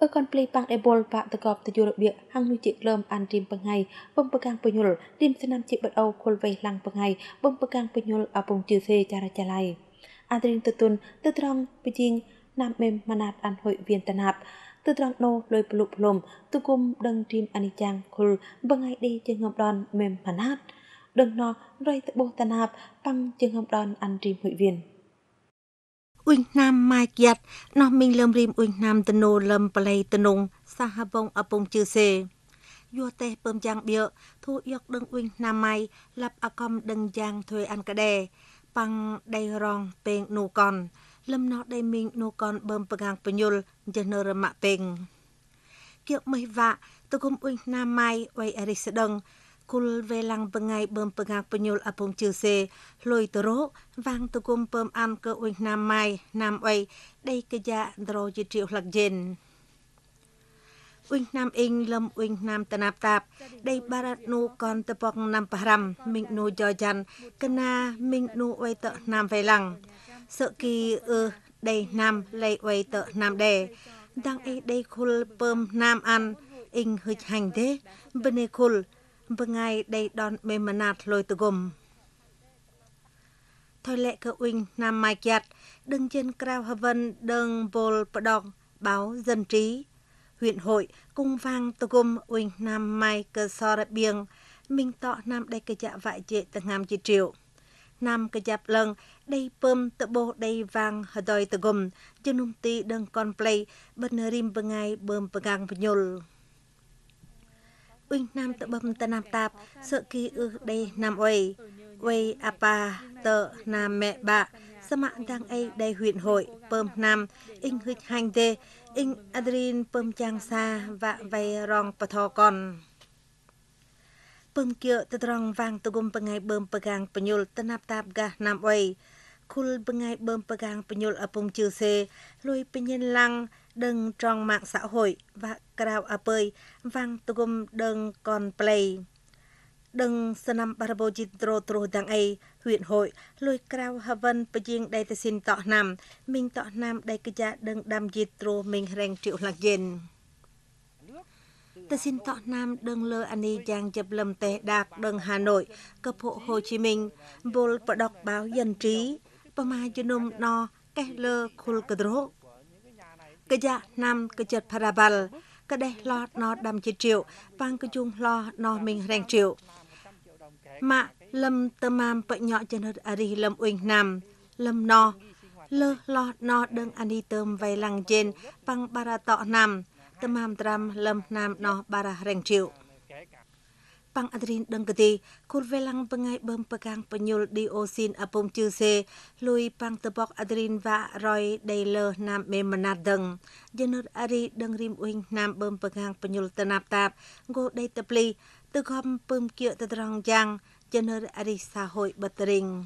អឺកនភ្លីប៉ាំងអេបលបាក់តកបតយុរបៀហាំងនុជាក្លឹមអានរីមបងៃបំប្រកាំងពញុលរីមស្នាមជាបដអោខុលវៃឡាំងបងៃបំប្រកាំងពញុលអពងជឿសេចារចលៃអាត្រីងទទុនទៅត្រង់បជីងណាប់មេម៉ាណាតអានហុយវៀនតណាប់ទៅត្រង់ណូលុយប្លុកភ្លុំទុគុំដឹងទីមអនិចាំងខុលបងៃឌីជាងងំដនមេម៉ាណាតដឹងណោរៃតបោតណាប់ប៉ាំងជាងងំដនអានរីមហុយវៀន អ៊ុយណាមម៉ាយយ៉ាត់ណោះមីងលឹមរីមអ៊ុយណាមតណូលឹមប្លេតនងសហវងអពងជឺសេយោតេពឹមយ៉ាងបៀធូយកដឹងអ៊ុយណាមម៉ៃឡាប់អកំដឹងយ៉ាងធွေអានកដេប៉ាំងដៃរងពេងនូកនលឹមណោដៃមីងនូកនបើមបកាងបញុលចេះនរម៉ាក់ពេងគៀកមិនវ៉ាតគុំអ៊ុយណាមម៉ៃវៃអរិសដឹង គុលវេឡាំងបងៃបើមបងាកបញ្ញុលអពងជឺសេលុយតរោវាងតគុំពើមអាំកើអ៊ុយណាមម៉ៃណាមអីដេកយ៉ាដ្រូជាទ្រីវឡាក់ជិនអ៊ុយណាមអ៊ីងលំអ៊ុយណាមតណាប់តាបដេបារ៉ាត់នូកនតប៉ងណាំបហាំមីងនូយ៉យ៉ាន់កណាមីងនូអ៊ុយតណាំវេឡាំងសកគីអឺដេណាំលេអ៊ុយតណាំដេដាំងអេដេខុលពើមណាមអានអ៊ីងហឹចហាញ់ទេបនេខុល បងៃដេដនមេមណាតលុយតគុំថយលេកអ៊ុញណាំម៉ៃកាត់ដឹងចិនក្រៅហវិនដឹងបលបដងបៅសិនទី huyện hội cung vang tờ gồm uỳnh nam mai cơ so ra biêng minh tọ nam đây cơ dạ vại dệ tờ ngam chi triệu nam cơ dạp lần đây pơm tờ bô đây vang hờ đòi tờ gồm chân nung ti đừng con play bật nơ rim bờ ngay bơm bờ gang bờ nhôl អ៊ុញណាំតបំតណាំតាបសគីអ៊ឺដេណាំអុយវៃអាប៉ាតណាំមេបាសមៈតាំងអីដៃហ៊ុនហួយពើមណាំអ៊ីងហ៊ុចហាញ់ទេអ៊ីងអាឌរីនពើមចាំងសាវ៉ាវៃរងបថកនពើមគៀទៅត្រង់វាងតគុំបងៃបើមបកាងបញុលតណាប់តាបកាណាំអុយ គុលបងៃបើមបកាងបញុលអពុំជឿសេលុយបញិនឡាំងដឹងត្រង់ម៉ាក់ xã hội và ក្រៅអពើយវាំងទុំដឹងកនប្លេដឹងសណាំបារបូជីត្រូទ្រោទាំងអី huyện ហួយលួយក្រៅហវិនបជាងដៃតសិនតោះណាំមីងតោះណាំដៃកជាដឹងដាំជីត្រូមីងរែងជិវឡាក់យិនតសិនតោះណាំដឹងលើអានីយ៉ាងជិបលឹមតេដាកដឹងហាណូយកពុហូជីមីងបុលបដកបាវយិនជី ប្រមាជំនុំណកេះលើខុលក droh កយ៉ាណាំកចិត្តផារ៉ាបាល់កដេះឡតណតដាំជាជៀវប៉ាងកជុងឡោណោមីងរែងជៀវម៉ាក់លឹមតម៉ាមបញក់ចនិតអរិលឹមអ៊ុយណាំលឹមណោលើឡោណោដឹងអានីទៅមវៃឡាំងជិនប៉ាងបារ៉ាតោណាំតម៉ាមត្រាំលឹមណាំណោបារ៉ារែងជៀវ pang adrin deng gede kur velang pengai bem pegang penyul di osin apum chư se lui pang tebok adrin va roy đầy lơ nam me manat deng jenur ari deng rim uing nam bem pegang penyul tenap tap go đầy tập ly từ gom pum kia từ trong giang jenur ari xã hội bật ring